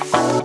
Bye.